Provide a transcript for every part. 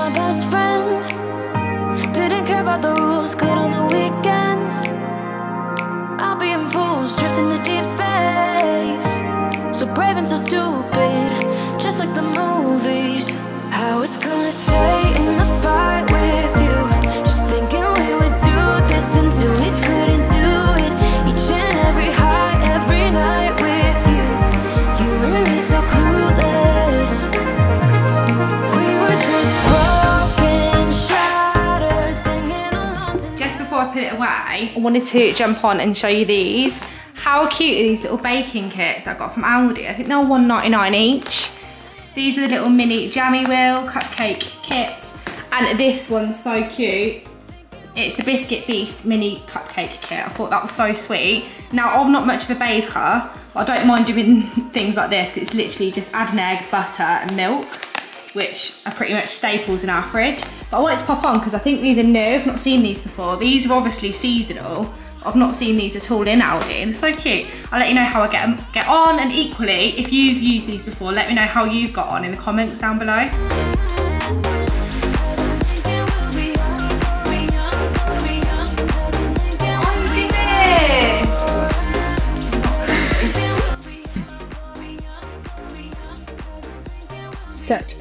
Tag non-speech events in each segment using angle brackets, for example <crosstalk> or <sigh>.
my best friend. Didn't care about the rules, good on the weekends. Put it away, I wanted to jump on and show you these. How cute are these little baking kits I got from Aldi? I think they're $1.99 each. These are the little mini jammy wheel cupcake kits. And this one's so cute. It's the Biscuit Beast mini cupcake kit. I thought that was so sweet. Now, I'm not much of a baker, but I don't mind doing <laughs> things like this. it's literally just add an egg, butter and milk, which are pretty much staples in our fridge. But I wanted to pop on because I think these are new. I've not seen these before. These are obviously seasonal. I've not seen these at all in Aldi they're so cute. I'll let you know how I get, get on and equally, if you've used these before, let me know how you've got on in the comments down below.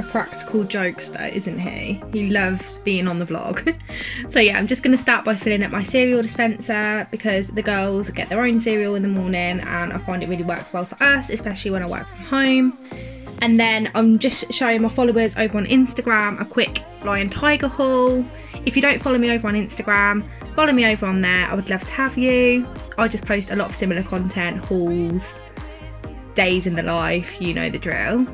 Practical jokester, isn't he? He loves being on the vlog. <laughs> so yeah, I'm just going to start by filling up my cereal dispenser because the girls get their own cereal in the morning and I find it really works well for us, especially when I work from home. And then I'm just showing my followers over on Instagram a quick flying tiger haul. If you don't follow me over on Instagram, follow me over on there. I would love to have you. I just post a lot of similar content, hauls, days in the life, you know the drill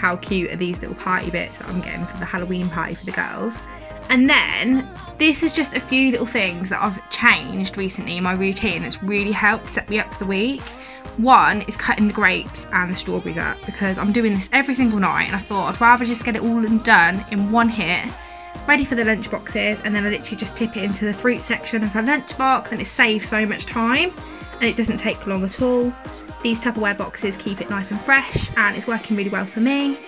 how cute are these little party bits that I'm getting for the Halloween party for the girls. And then this is just a few little things that I've changed recently in my routine that's really helped set me up for the week. One is cutting the grapes and the strawberries up because I'm doing this every single night and I thought I'd rather just get it all done in one hit, ready for the lunch boxes, and then I literally just tip it into the fruit section of her lunchbox and it saves so much time and it doesn't take long at all. These Tupperware boxes keep it nice and fresh and it's working really well for me.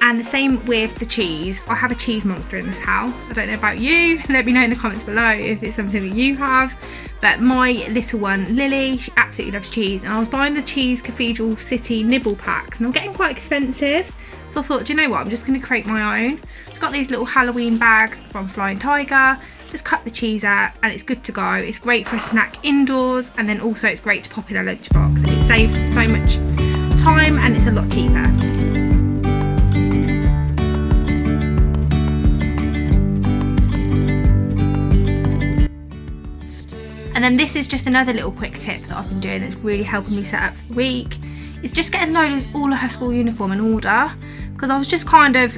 And the same with the cheese. I have a cheese monster in this house. I don't know about you. <laughs> Let me know in the comments below if it's something that you have. But my little one, Lily, she absolutely loves cheese. And I was buying the Cheese Cathedral City nibble packs and they're getting quite expensive. So I thought, do you know what? I'm just going to create my own. It's got these little Halloween bags from Flying Tiger. Just cut the cheese out and it's good to go. It's great for a snack indoors and then also it's great to pop in a lunchbox. It saves so much time and it's a lot cheaper. And then this is just another little quick tip that I've been doing that's really helping me set up for the week. Is just getting Lola's all of her school uniform in order because I was just kind of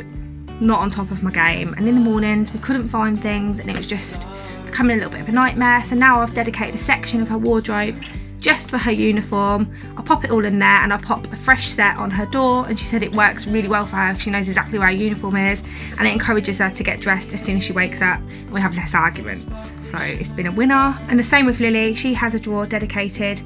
not on top of my game and in the mornings we couldn't find things and it was just becoming a little bit of a nightmare. So now I've dedicated a section of her wardrobe just for her uniform. I'll pop it all in there and I'll pop a fresh set on her door and she said it works really well for her. She knows exactly where her uniform is and it encourages her to get dressed as soon as she wakes up and we have less arguments. So it's been a winner. And the same with Lily, she has a drawer dedicated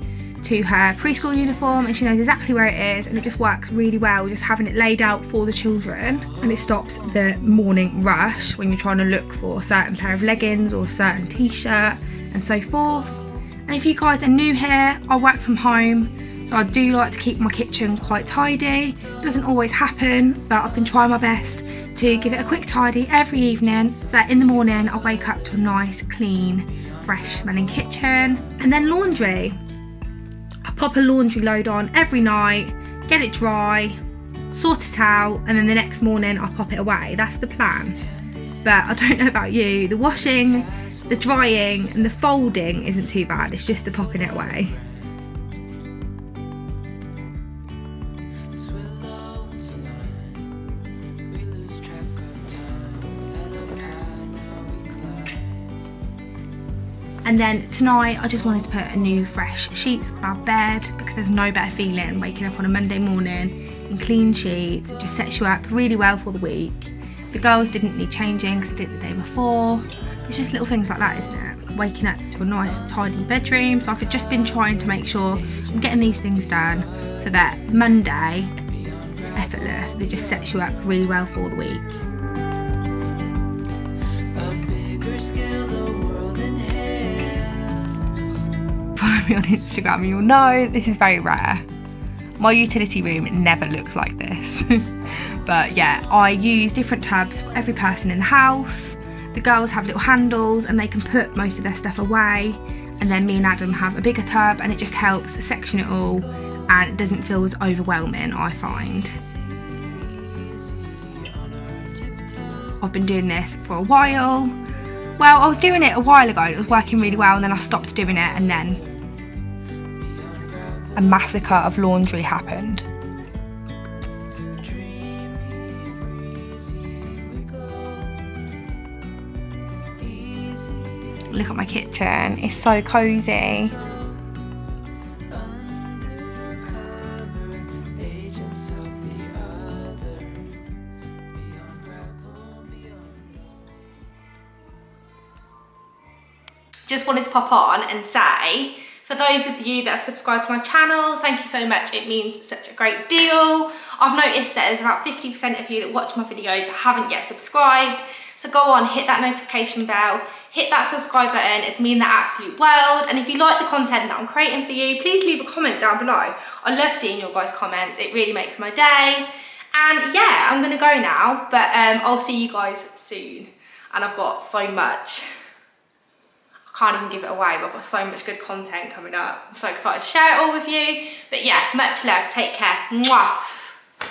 to her preschool uniform and she knows exactly where it is and it just works really well just having it laid out for the children and it stops the morning rush when you're trying to look for a certain pair of leggings or a certain t-shirt and so forth and if you guys are new here, I work from home, so I do like to keep my kitchen quite tidy. It doesn't always happen, but I've been trying my best to give it a quick tidy every evening so that in the morning I wake up to a nice, clean, fresh smelling kitchen. And then laundry. Pop a laundry load on every night, get it dry, sort it out, and then the next morning I pop it away. That's the plan. But I don't know about you, the washing, the drying, and the folding isn't too bad. It's just the popping it away. And then tonight, I just wanted to put a new fresh sheets on our bed because there's no better feeling waking up on a Monday morning in clean sheets. It just sets you up really well for the week. The girls didn't need changing because they did the day before. It's just little things like that, isn't it? Waking up to a nice, tidy bedroom. So I've just been trying to make sure I'm getting these things done so that Monday is effortless it just sets you up really well for the week. Follow me on Instagram you'll know this is very rare. My utility room never looks like this. <laughs> but yeah, I use different tubs for every person in the house. The girls have little handles and they can put most of their stuff away. And then me and Adam have a bigger tub and it just helps section it all and it doesn't feel as overwhelming, I find. I've been doing this for a while. Well, I was doing it a while ago, it was working really well, and then I stopped doing it, and then a massacre of laundry happened. Look at my kitchen, it's so cosy. just wanted to pop on and say, for those of you that have subscribed to my channel, thank you so much. It means such a great deal. I've noticed that there's about 50% of you that watch my videos that haven't yet subscribed. So go on, hit that notification bell, hit that subscribe button, it'd mean the absolute world. And if you like the content that I'm creating for you, please leave a comment down below. I love seeing your guys' comments, it really makes my day. And yeah, I'm gonna go now, but um, I'll see you guys soon. And I've got so much can't even give it away, but I've got so much good content coming up. I'm so excited to share it all with you. But yeah, much love, take care. Mwah.